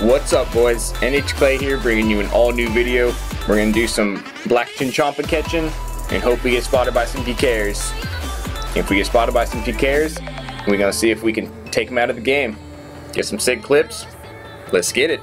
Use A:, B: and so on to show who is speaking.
A: What's up boys? NH Clay here bringing you an all new video. We're gonna do some black chinchompa catching and hope we get spotted by some PKers. If we get spotted by some PKers, we're gonna see if we can take them out of the game. Get some sick clips. Let's get it.